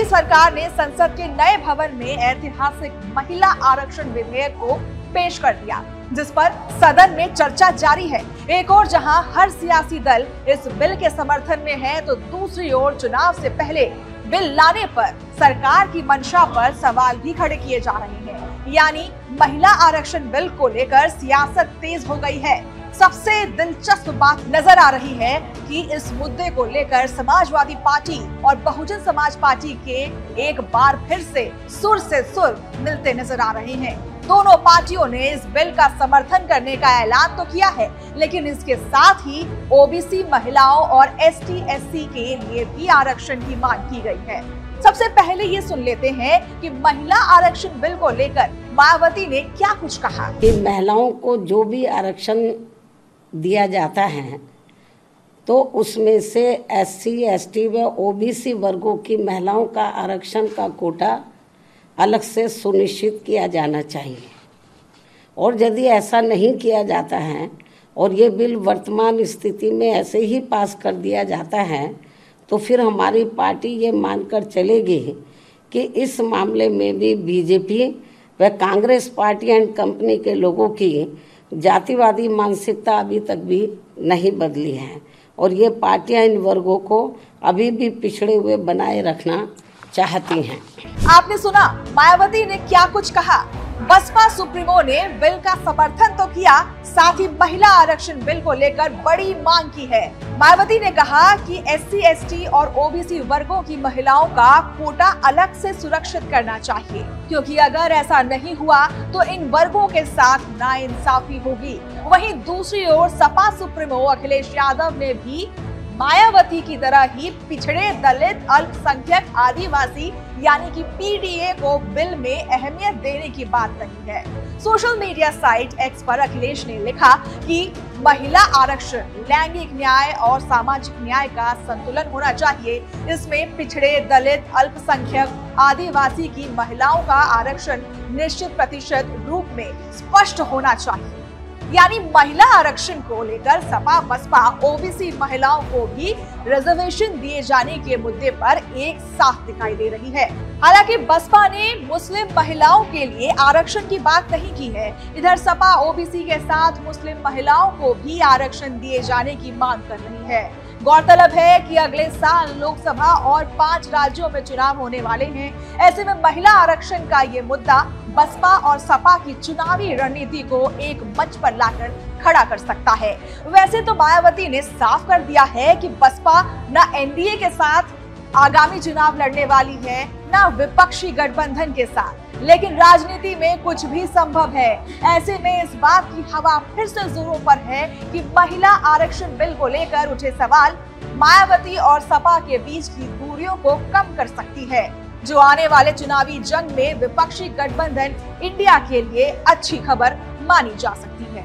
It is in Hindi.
मायावती सरकार ने संसद के नए भवन में ऐतिहासिक महिला आरक्षण विधेयक को पेश कर दिया, जिस पर सदन में चर्चा जारी है। एक और जहाँ हर सियासी दल इस बिल के समर्थन में है तो दूसरी ओर चुनाव से पहले बिल लाने पर सरकार की मंशा पर सवाल भी खड़े किए जा रहे हैं। यानी महिला आरक्षण बिल को लेकर सियासत तेज हो गई है। सबसे दिलचस्प बात नज़र आ रही है कि इस मुद्दे को लेकर समाजवादी पार्टी और बहुजन समाज पार्टी के एक बार फिर से सुर से सुर मिलते नज़र आ रहे हैं। दोनों पार्टियों ने इस बिल का समर्थन करने का ऐलान तो किया है, लेकिन इसके साथ ही ओबीसी महिलाओं और एस टी के लिए भी आरक्षण की मांग की गई है। सबसे पहले ये सुन लेते हैं कि महिला आरक्षण बिल को लेकर मायावती ने क्या कुछ कहा। कि महिलाओं को जो भी आरक्षण दिया जाता है। तो उसमें से एस सी एस टी व ओ बी सी वर्गों की महिलाओं का आरक्षण का कोटा अलग से सुनिश्चित किया जाना चाहिए। और यदि ऐसा नहीं किया जाता है और ये बिल वर्तमान स्थिति में ऐसे ही पास कर दिया जाता है तो फिर हमारी पार्टी ये मानकर चलेगी कि इस मामले में भी बीजेपी व कांग्रेस पार्टी एंड कंपनी के लोगों की जातिवादी मानसिकता अभी तक भी नहीं बदली है। और ये पार्टियाँ इन वर्गों को अभी भी पिछड़े हुए बनाए रखना चाहती हैं। आपने सुना, मायावती ने क्या कुछ कहा? बसपा सुप्रीमो ने बिल का समर्थन तो किया, साथ ही महिला आरक्षण बिल को लेकर बड़ी मांग की है। मायावती ने कहा कि एस सी और ओबीसी वर्गों की महिलाओं का कोटा अलग से सुरक्षित करना चाहिए, क्योंकि अगर ऐसा नहीं हुआ तो इन वर्गों के साथ नाइंसाफी होगी। वहीं दूसरी ओर सपा सुप्रीमो अखिलेश यादव ने भी मायावती की तरह ही पिछड़े दलित, अल्पसंख्यक, आदिवासी, यानी कि पीडीए को बिल में अहमियत देने की बात कही है। सोशल मीडिया साइट एक्स पर अखिलेश ने लिखा कि महिला आरक्षण लैंगिक न्याय और सामाजिक न्याय का संतुलन होना चाहिए। इसमें पिछड़े दलित, अल्पसंख्यक, आदिवासी की महिलाओं का आरक्षण निश्चित प्रतिशत रूप में स्पष्ट होना चाहिए। यानी महिला आरक्षण को लेकर सपा, बसपा, ओबीसी महिलाओं को भी रिजर्वेशन दिए जाने के मुद्दे पर एक साथ दिखाई दे रही है। हालाँकि बसपा ने मुस्लिम महिलाओं के लिए आरक्षण की बात नहीं की है। इधर सपा, ओबीसी के साथ मुस्लिम महिलाओं को भी आरक्षण दिए जाने की मांग कर रही है। गौरतलब है कि अगले साल लोकसभा और पाँच राज्यों में चुनाव होने वाले हैं। ऐसे में महिला आरक्षण का ये मुद्दा बसपा और सपा की चुनावी रणनीति को एक मंच पर लाकर खड़ा कर सकता है। वैसे तो मायावती ने साफ़ कर दिया है कि बसपा न एनडीए के साथ आगामी चुनाव लड़ने वाली है। न विपक्षी गठबंधन के साथ। लेकिन राजनीति में कुछ भी संभव है। ऐसे में इस बात की हवा फिर से जोरों पर है कि महिला आरक्षण बिल को लेकर उठे सवाल मायावती और सपा के बीच की दूरियों को कम कर सकती है, जो आने वाले चुनावी जंग में विपक्षी गठबंधन इंडिया के लिए अच्छी खबर मानी जा सकती है।